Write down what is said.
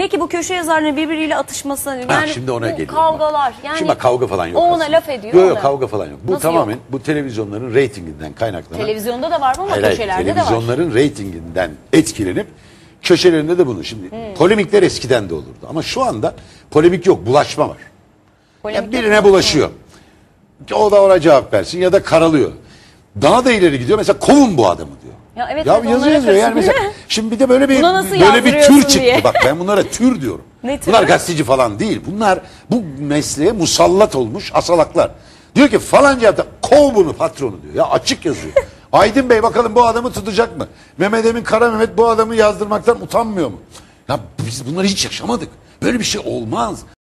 Peki bu köşe yazarların birbiriyle atışması yani şimdi ona bu geliyorum. kavgalar yani Şimdi bak kavga falan yok. O ona laf ediyor. Yok yok kavga falan yok. Bu Nasıl tamamen yok? bu televizyonların reytinginden kaynaklanan. Televizyonda da var mı ama Hayır, köşelerde de var. televizyonların reytinginden etkilenip köşelerinde de bunu. Şimdi Hmm. polemikler eskiden de olurdu. Ama şu anda polemik yok. Bulaşma var. Polemik Yani birine bulaşıyor. O da ona cevap versin ya da karalıyor. Daha da ileri gidiyor. Mesela kovun bu adamı. Ya evet, ya evet, yazı yazıyor yani mesela şimdi bir de böyle bir böyle bir tür yazdırıyorsun çıktı. diye. Bak ben bunlara tür diyorum. Ne türü? Bunlar gazeteci falan değil. Bunlar bu mesleğe musallat olmuş asalaklar. Diyor ki falanca yaptı. Kov bunu patronu diyor. Ya açık yazıyor. Aydın Bey bakalım bu adamı tutacak mı? Mehmet Emin Kara Mehmet bu adamı yazdırmaktan utanmıyor mu? Ya biz bunları hiç yaşamadık. Böyle bir şey olmaz.